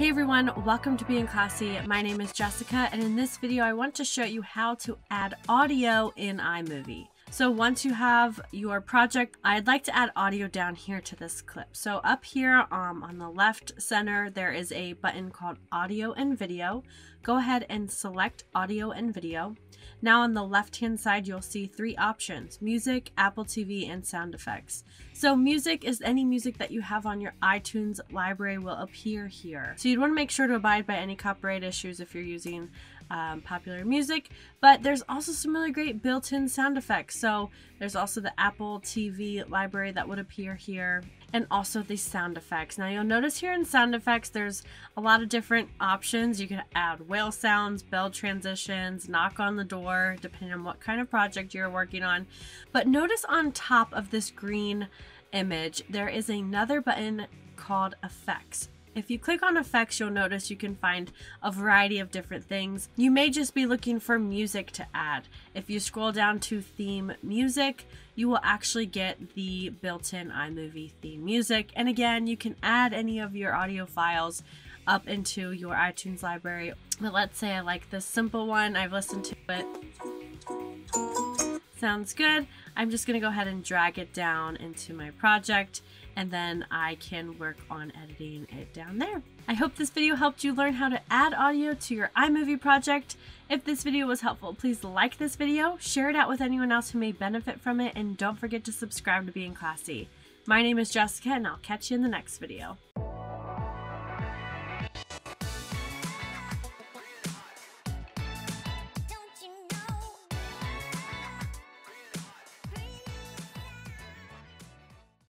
Hey everyone, welcome to Bein' Classy. My name is Jessica and in this video I want to show you how to add audio in iMovie. So once you have your project, I'd like to add audio down here to this clip. So up here um, on the left center, there is a button called audio and video. Go ahead and select audio and video. Now on the left hand side, you'll see three options, music, Apple TV, and sound effects. So music is any music that you have on your iTunes library will appear here. So you'd want to make sure to abide by any copyright issues if you're using um, popular music, but there's also some really great built-in sound effects. So there's also the Apple TV library that would appear here and also the sound effects. Now you'll notice here in sound effects there's a lot of different options. You can add whale sounds, bell transitions, knock on the door, depending on what kind of project you're working on. But notice on top of this green image there is another button called effects. If you click on effects, you'll notice you can find a variety of different things. You may just be looking for music to add. If you scroll down to theme music, you will actually get the built-in iMovie theme music. And again, you can add any of your audio files up into your iTunes library. But let's say I like this simple one. I've listened to it. Sounds good. I'm just gonna go ahead and drag it down into my project and then I can work on editing it down there. I hope this video helped you learn how to add audio to your iMovie project. If this video was helpful, please like this video, share it out with anyone else who may benefit from it, and don't forget to subscribe to Bein' Classy. My name is Jessica, and I'll catch you in the next video.